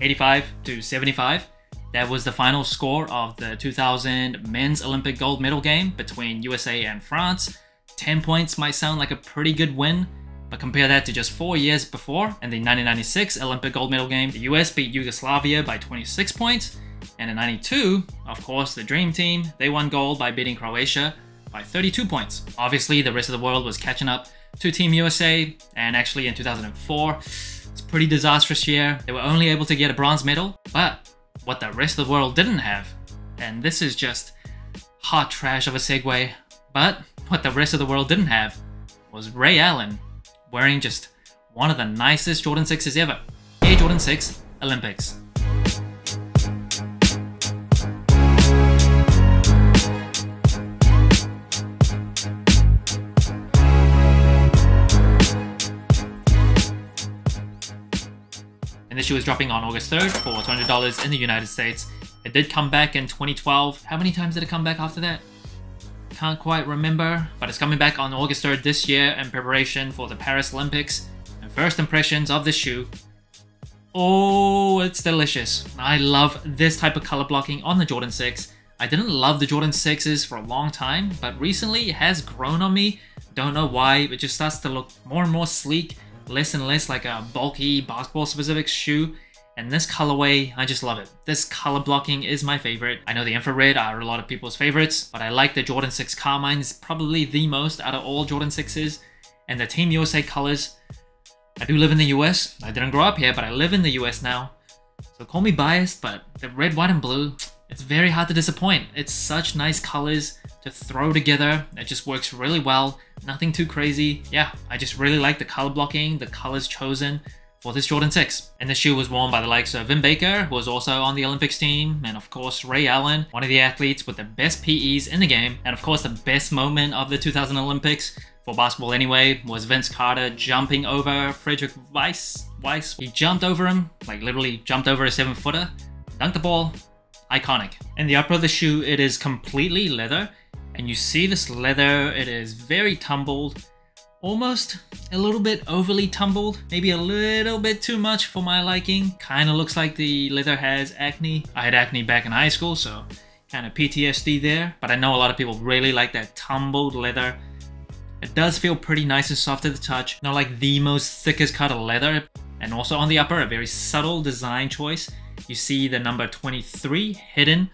85 to 75. That was the final score of the 2000 men's Olympic gold medal game between USA and France. 10 points might sound like a pretty good win, but compare that to just four years before, in the 1996 Olympic gold medal game, the US beat Yugoslavia by 26 points, and in 92, of course, the Dream Team, they won gold by beating Croatia by 32 points. Obviously, the rest of the world was catching up to Team USA, and actually in 2004, it's a pretty disastrous year. They were only able to get a bronze medal, but what the rest of the world didn't have, and this is just hot trash of a segue, but what the rest of the world didn't have was Ray Allen wearing just one of the nicest Jordan 6s ever. Air Jordan 6 Olympics. And this shoe is dropping on August 3rd for $200 in the United States. It did come back in 2012. How many times did it come back after that? Can't quite remember, but it's coming back on August 3rd this year in preparation for the Paris Olympics. And first impressions of this shoe. Oh, it's delicious. I love this type of color blocking on the Jordan 6. I didn't love the Jordan 6s for a long time, but recently it has grown on me. Don't know why, it just starts to look more and more sleek less and less like a bulky basketball specific shoe. And this colorway, I just love it. This color blocking is my favorite. I know the infrared are a lot of people's favorites, but I like the Jordan 6 Carmine is probably the most out of all Jordan 6s. And the Team USA colors, I do live in the US. I didn't grow up here, but I live in the US now. So call me biased, but the red, white, and blue, it's very hard to disappoint. It's such nice colors to throw together. It just works really well. Nothing too crazy. Yeah, I just really like the color blocking, the colors chosen for this Jordan 6. And the shoe was worn by the likes of Vin Baker, who was also on the Olympics team, and of course Ray Allen, one of the athletes with the best PEs in the game. And of course the best moment of the 2000 Olympics, for basketball anyway, was Vince Carter jumping over Frédéric Weis. Weis. He jumped over him, like literally jumped over a seven footer, dunked the ball, iconic. In the upper of the shoe, it is completely leather, and you see this leather, it is very tumbled, almost a little bit overly tumbled, maybe a little bit too much for my liking. Kind of looks like the leather has acne. I had acne back in high school, so kind of PTSD there, but I know a lot of people really like that tumbled leather. It does feel pretty nice and soft to the touch, not like the most thickest cut of leather. And also on the upper, a very subtle design choice. You see the number 23 hidden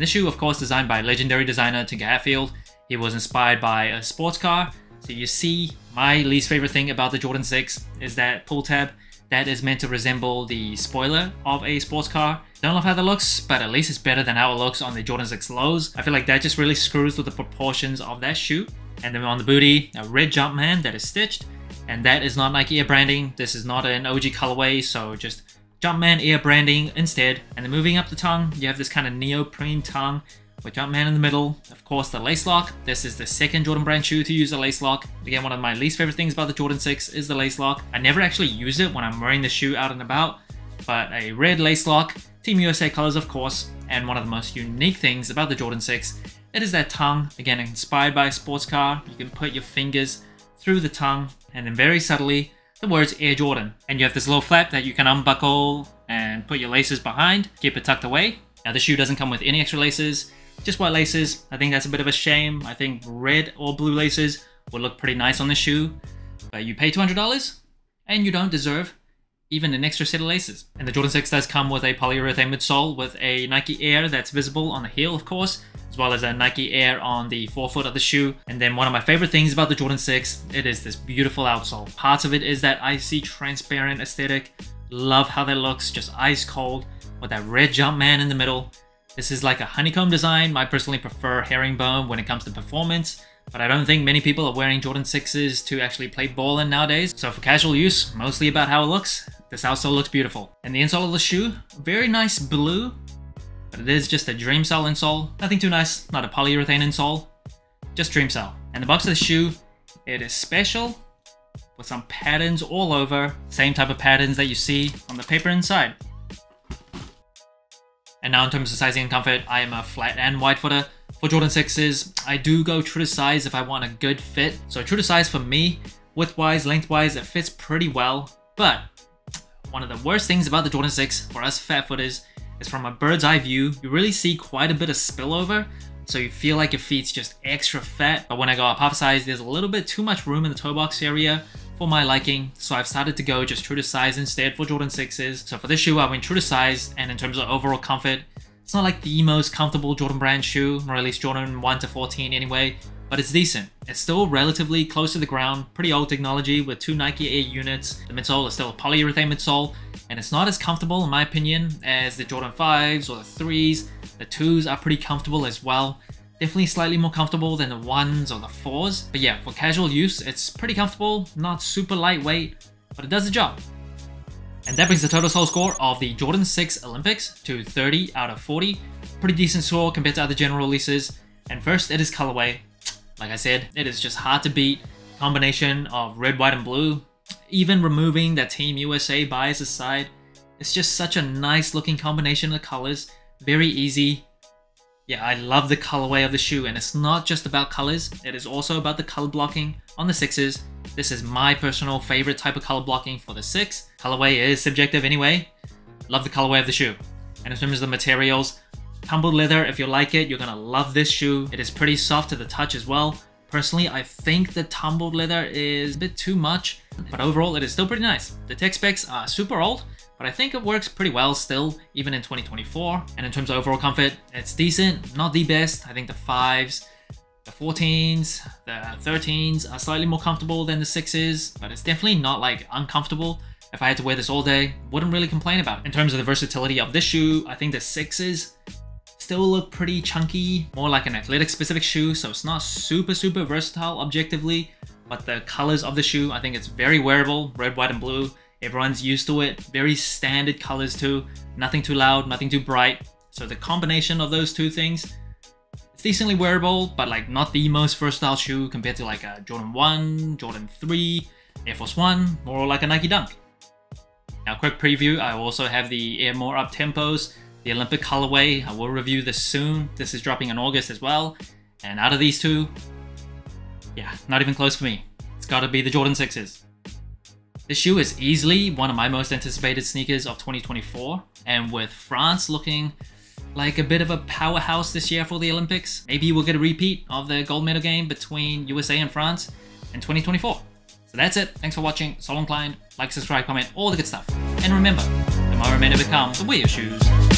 the shoe, of course, designed by legendary designer Tinker Hatfield. He was inspired by a sports car. So you see, my least favorite thing about the Jordan 6 is that pull tab that is meant to resemble the spoiler of a sports car. Don't love how that looks, but at least it's better than how it looks on the Jordan 6 lows. I feel like that just really screws with the proportions of that shoe. And then on the booty, a red Jumpman that is stitched. And that is not Nike branding. This is not an OG colorway, so just Jumpman ear branding instead. And then moving up the tongue, you have this kind of neoprene tongue with Jumpman in the middle. Of course, the lace lock. This is the second Jordan brand shoe to use a lace lock. Again, one of my least favorite things about the Jordan 6 is the lace lock. I never actually use it when I'm wearing the shoe out and about, but a red lace lock, Team USA colors of course, and one of the most unique things about the Jordan 6, it is that tongue. Again, inspired by a sports car, you can put your fingers through the tongue and then very subtly the words Air Jordan. And you have this little flap that you can unbuckle and put your laces behind, keep it tucked away. Now the shoe doesn't come with any extra laces, just white laces. I think that's a bit of a shame. I think red or blue laces would look pretty nice on the shoe. But you pay $200 and you don't deserve even an extra set of laces. And the Jordan 6 does come with a polyurethane midsole with a Nike Air that's visible on the heel, of course, as well as a Nike Air on the forefoot of the shoe. And then one of my favorite things about the Jordan 6, it is this beautiful outsole. Parts of it is that icy transparent aesthetic. Love how that looks, just ice cold with that red Jumpman in the middle. This is like a honeycomb design. I personally prefer herringbone when it comes to performance, but I don't think many people are wearing Jordan 6s to actually play ball in nowadays. So for casual use, mostly about how it looks, this outsole looks beautiful. And the insole of the shoe, very nice blue, but it is just a Dreamcell insole. Nothing too nice, not a polyurethane insole, just Dreamcell. And the box of the shoe, it is special with some patterns all over, same type of patterns that you see on the paper inside. And now in terms of sizing and comfort, I am a flat and wide footer. For Jordan 6s, I do go true to size if I want a good fit. So true to size for me, width-wise, length-wise, it fits pretty well. But one of the worst things about the Jordan 6 for us fat footers is from a bird's eye view, you really see quite a bit of spillover, so you feel like your feet's just extra fat. But when I go up half size, there's a little bit too much room in the toe box area for my liking, so I've started to go just true to size instead for Jordan 6s. So for this shoe, I went true to size, and in terms of overall comfort, it's not like the most comfortable Jordan brand shoe, or at least Jordan 1 to 14 anyway, but it's decent. It's still relatively close to the ground, pretty old technology with two Nike Air units. The midsole is still a polyurethane midsole, and it's not as comfortable in my opinion as the Jordan 5s or the 3s. The 2s are pretty comfortable as well. Definitely slightly more comfortable than the 1s or the 4s. But yeah, for casual use, it's pretty comfortable, not super lightweight, but it does the job. And that brings the total sole score of the Jordan 6 Olympics to 30 out of 40. Pretty decent score compared to other general releases. And first, it is colorway. Like I said, it is just hard to beat. Combination of red, white, and blue. Even removing that Team USA bias aside, it's just such a nice looking combination of colors. Very easy. Yeah, I love the colorway of the shoe, and it's not just about colors, it is also about the color blocking on the sixes. This is my personal favorite type of color blocking for the six. Colorway is subjective anyway. Love the colorway of the shoe. And in terms of the materials, tumbled leather, if you like it, you're gonna love this shoe. It is pretty soft to the touch as well. Personally, I think the tumbled leather is a bit too much, but overall it is still pretty nice. The tech specs are super old, but I think it works pretty well still, even in 2024. And in terms of overall comfort, it's decent, not the best. I think the 5s, the 14s, the 13s are slightly more comfortable than the 6s, but it's definitely not like uncomfortable. If I had to wear this all day, wouldn't really complain about it. In terms of the versatility of this shoe, I think the 6s still look pretty chunky, more like an athletic specific shoe, so it's not super, super versatile objectively, but the colors of the shoe, I think it's very wearable, red, white, and blue. Everyone's used to it, very standard colors too, nothing too loud, nothing too bright. So the combination of those two things, it's decently wearable, but like not the most versatile shoe compared to like a Jordan 1, Jordan 3, Air Force 1, more like a Nike Dunk. Now quick preview, I also have the Air More Up Tempos, the Olympic colorway. I will review this soon. This is dropping in August as well. And out of these two, yeah, not even close for me. It's gotta be the Jordan 6s. This shoe is easily one of my most anticipated sneakers of 2024. And with France looking like a bit of a powerhouse this year for the Olympics, maybe we'll get a repeat of the gold medal game between USA and France in 2024. So that's it. Thanks for watching. Sole Inclined. Like, subscribe, comment, all the good stuff. And remember, tomorrow may never come, so wear your shoes.